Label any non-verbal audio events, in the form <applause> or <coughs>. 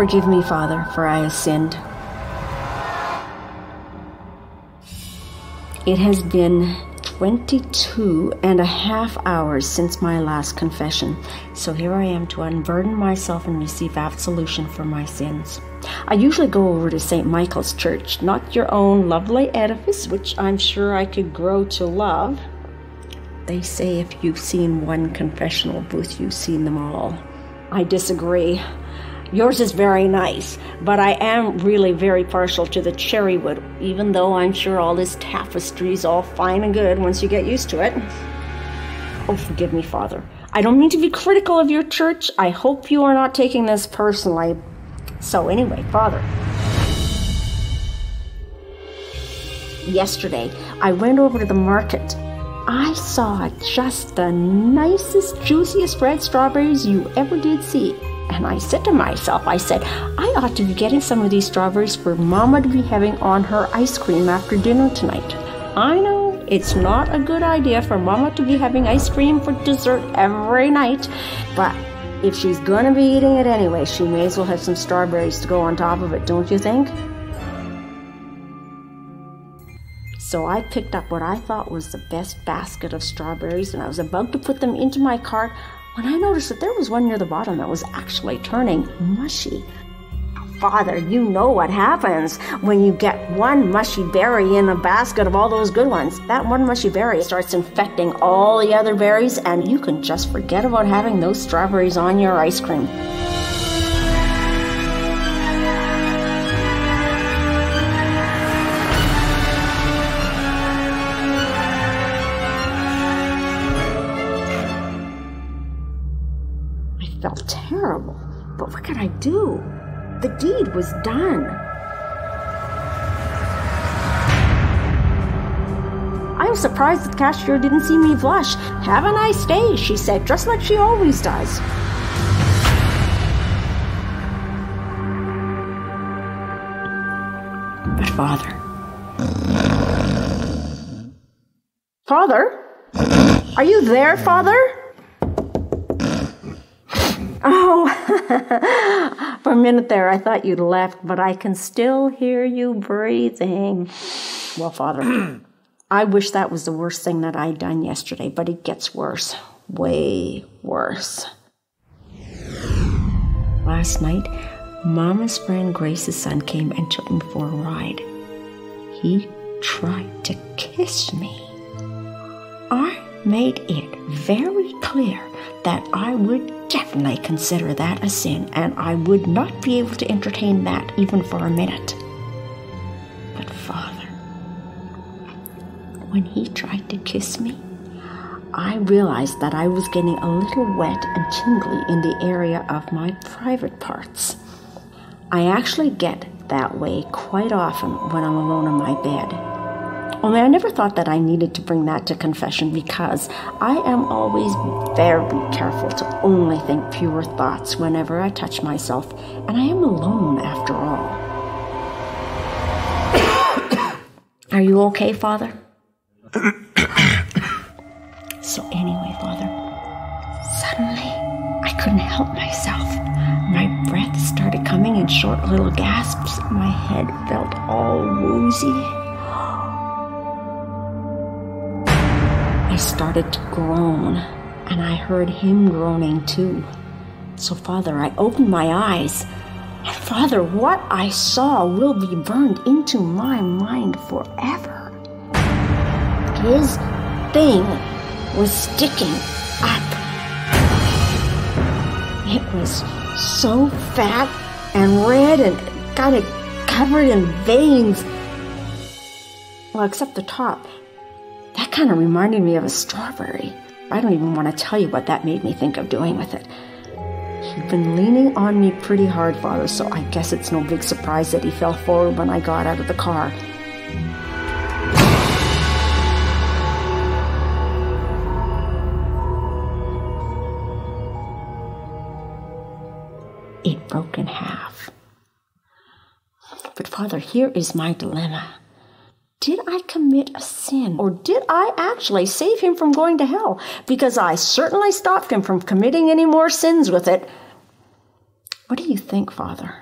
Forgive me, Father, for I have sinned. It has been 22 and a half hours since my last confession, so here I am to unburden myself and receive absolution for my sins. I usually go over to St. Michael's Church, not your own lovely edifice, which I'm sure I could grow to love. They say if you've seen one confessional booth, you've seen them all. I disagree. Yours is very nice, but I am really very partial to the cherry wood, even though I'm sure all this tapestry is all fine and good once you get used to it. Oh, forgive me, Father. I don't mean to be critical of your church. I hope you are not taking this personally. So, anyway, Father. Yesterday, I went over to the market. I saw just the nicest, juiciest red strawberries you ever did see. And I said to myself, I said, I ought to be getting some of these strawberries for Mama to be having on her ice cream after dinner tonight. I know it's not a good idea for Mama to be having ice cream for dessert every night, but if she's gonna be eating it anyway, she may as well have some strawberries to go on top of it, don't you think? So I picked up what I thought was the best basket of strawberries and I was about to put them into my cart when I noticed that there was one near the bottom that was actually turning mushy. Father, you know what happens when you get one mushy berry in a basket of all those good ones. That one mushy berry starts infecting all the other berries, and you can just forget about having those strawberries on your ice cream. I do? The deed was done. I was surprised that the cashier didn't see me blush. Have a nice day, she said, just like she always does. But, Father. Father? Are you there, Father? Oh, <laughs> for a minute there, I thought you'd left, but I can still hear you breathing. Well, Father, <clears throat> I wish that was the worst thing that I'd done yesterday, but it gets worse. Way worse. Last night, Mama's friend Grace's son came and took me for a ride. He tried to kiss me. I made it very clear that I would definitely consider that a sin, and I would not be able to entertain that even for a minute. But, Father, when he tried to kiss me, I realized that I was getting a little wet and tingly in the area of my private parts. I actually get that way quite often when I'm alone in my bed. Only I never thought that I needed to bring that to confession because I am always very careful to only think pure thoughts whenever I touch myself, and I am alone after all. <coughs> Are you okay, Father? <coughs> so, anyway, Father, suddenly I couldn't help myself. My breath started coming in short little gasps. My head felt all woozy. Started to groan, and I heard him groaning too. So, Father, I opened my eyes, and Father, what I saw will be burned into my mind forever. His thing was sticking up. It was so fat and red and kind of covered in veins. Well, except the top. Kind of reminded me of a strawberry. I don't even want to tell you what that made me think of doing with it. He'd been leaning on me pretty hard, Father, so I guess it's no big surprise that he fell forward when I got out of the car. It broke in half. But, Father, here is my dilemma. Did I commit a sin or did I actually save him from going to hell? Because I certainly stopped him from committing any more sins with it. What do you think, Father?